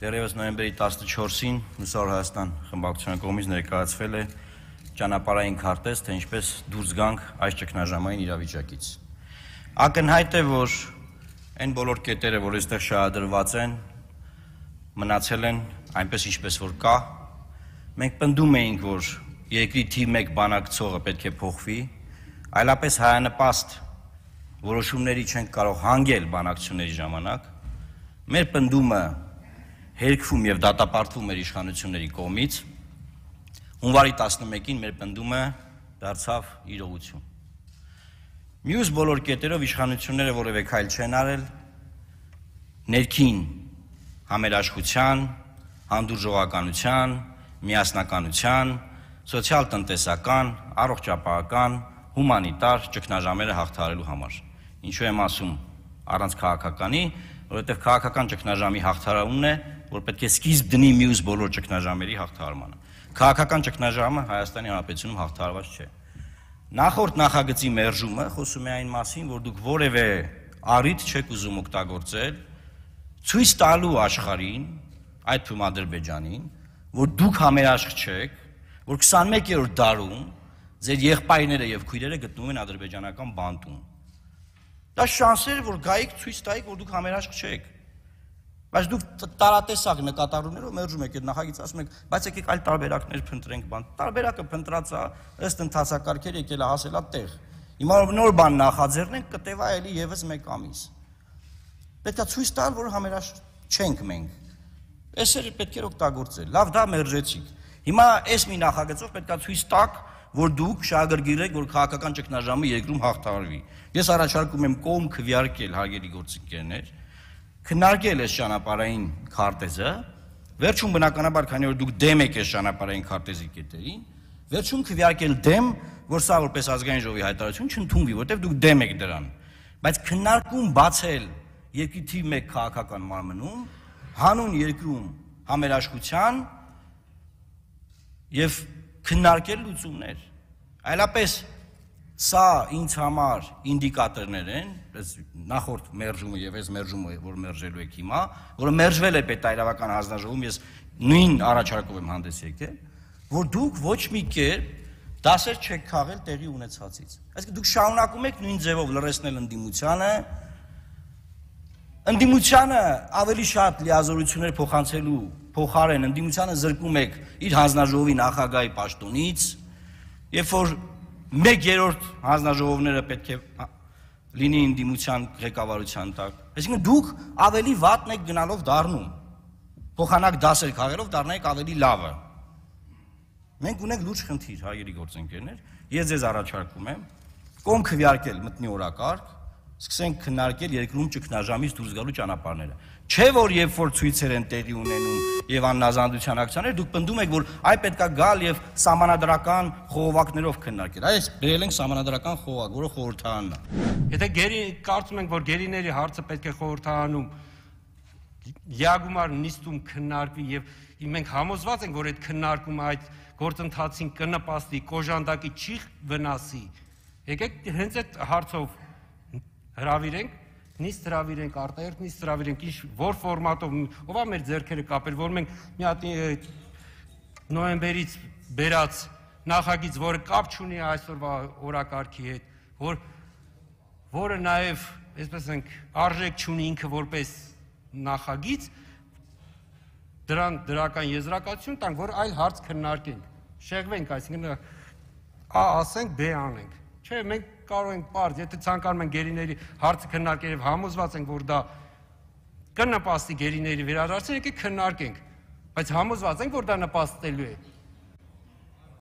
Դերևս նոյեմբերի 14-ին Լուսավոր Հայաստան խմբակցության կողմից ներկայացվել է ճանապարհային քարտեզ, թե ինչպես դուրս գանք այս ճգնաժամային իրավիճակից։ Ակնհայտ է, որ այն բոլոր կետերը, որ այստեղ շահադրված են, մնացել են այնպես ինչպես որ կա։ Մենք պնդում էինք, որ երկրի թիվ 1 բանակցողը պետք է փոխվի, այլապես հայանպաստ որոշումների չենք կարող հանգել բանակցությունների ժամանակ։ Մեր պնդումը հերկվում եւ դատապարտվում էր իշխանությունների կողմից։ Հունվարի 11-ին մեր պնդումը դարձավ իրողություն։ Մյուս բոլոր կետերով իշխանությունները որևէ քայլ չեն արել ներքին համերաշխության, հանդուրժողականության, միասնականության, սոցիալ-տնտեսական, առողջապահական, հումանիտար ճգնաժամերը հաղթահարելու համար։ Ինչու եմ ասում առանց քաղաքականի, որովհետև քաղաքական ճգնաժամի հաղթահարումն է, որ պետք է սկիզբ դնի մյուս բոլոր ճգնաժամերի հաղթահարմանը։ Քաղաքական ճգնաժամը Հայաստանի Հանրապետությունում հաղթահարված չէ։ Նախորդ նախագծի մերժումը խոսում է այն մասին, որ դուք որևէ առիթ չեք ուզում օգտագործել ցույց տալու աշխարհին, այդ թվում Ադրբեջանին, որ դուք համերաշխ չեք, որ 21-րդ դարում ձեր եղբայրները եւ քույրերը գտնվում են ադրբեջանական բանտում։ Դա շանսեր, որ գայիք ցույց տայիք, որ դուք համերաշխ չեք։ Բայց դուք տարատեսակ նկատառումներով մերժում եք այդ նախագիծ, ասում եք, բայց եկեք այլ տարբերակներ փնտրենք բան։ Տարբերակը փնտրած է, ըստ ընթացակարգեր եկել է հասելա տեղ։ Հիմա նոր բան նախաձեռնենք, կտևա էլի եւս 1 ամիս։ Պետքա ցույց տալ, որ համերաշխ չենք մենք։ Էսերը պետք է օգտագործել։ Լավ, դա մերժեցիք։ Հիմա այս մի նախագծով պետքա ցույց տակ, որ դուք շահագրգիռ եք, որ քաղաքական ճգնաժամը երկրում հաղթարվի։ Ես առաջարկում եմ կողմ քվյարկել հարգելի գործընկերներ, քննարկել այս ճանապարհային քարտեզը, վերջում բնականաբար քանի որ դուք դեմ եք այս ճանապարհային քարտեզի կետերին, վերջում քվյարկել դեմ, որ սա որպես ազգային ժողովի հայտարարություն չընդունվի, որտեղ դուք դեմ եք դրան։ Բայց քննարկում բացել երկրի թիվ 1 քաղաքական մարմնում, հանուն երկրում համերաշխության եւ քննարկել լուծումներ։ Այլապես սա ինձ համար ինդիկատորներ են, նախորդ մերժումը եւ այս մերժումը, որ մերժելու եք հիմա, որը մերժվել է պետայրավական հանձնաժողովում, ես նույն առաջարկով եմ հանդես եկել, որ դուք ոչ մի կերպ դասեր չեք քաղել տեղի ունեցածից։ Այսինքն դուք շարունակում եք նույն ձևով լրացնել ընդդիմությանը, ընդդիմությանը ավելի շատ լիազորություններ փոխանցելու փոխարեն ընդդիմությանը զրկում եք իր հանձնաժողովի նախագահի պաշտոնից, երբ որ 1/3 հանձնաժողովները պետք է լինի ընդդիմության ղեկավարության տակ։ Այսինքն դուք ավելի վատն եք գնալով դառնում։ Փոխանակ դասեր քաղելով դառնայիք ավելի լավը։ Մենք ունենք լուրջ խնդիր, հայերի գործընկերներ։ Ես ձեզ առաջարկում եմ կողմ քվյարկել մտնի օրակարգ, սկսենք քննարկել երկրում ճգնաժամից դուրս գալու ճանապարհները։ Չէ որ երբ որ ցույցեր են տեղի ունենում եւ աննազանդության ակցիաներ, դուք պնդում եք, որ այ պետքա գալ եւ սահմանադրական խողովակներով քննարկել։ Այս բերել ենք սահմանադրական խողովակ, որը խորհրդարանն է։ Եթե գերի կարծում ենք, որ գերիների հարցը պետք է խորհրդարանում յագումար նիստում քննարկվի եւ մենք համոզված ենք, որ այդ քննարկումը այդ գործընթացին կնպաստի, կոժանդակի չի վնասի։ Եկեք հենց այդ հարցով հravirենք նիստ հravirենք, արտահերտ նիստ հravirենք, ինչ որ ֆորմատով, ով է մեր ձեռքերը կապել, որ մենք մի հատ նոյեմբերից բերած նախագիծ, որը կապ չունի այսօրվա օրակարգի հետ, որ որը նաև, այսպես ենք, արժեք չունի ինքը որպես նախագիծ, դրան դրական եզրակացություն տանք, որ այլ հարց քննարկենք, շեղվենք, այսինքն A ասենք, B անենք։ Չէ, մենք կարող ենք པարզ, եթե ցանկանում են գերիների հարցը քննարկել եւ համոզված ենք, որ դա կնպաստի գերիների վերադարձին, եկեք քննարկենք։ Բայց համոզված ենք, որ դա նպաստելու է։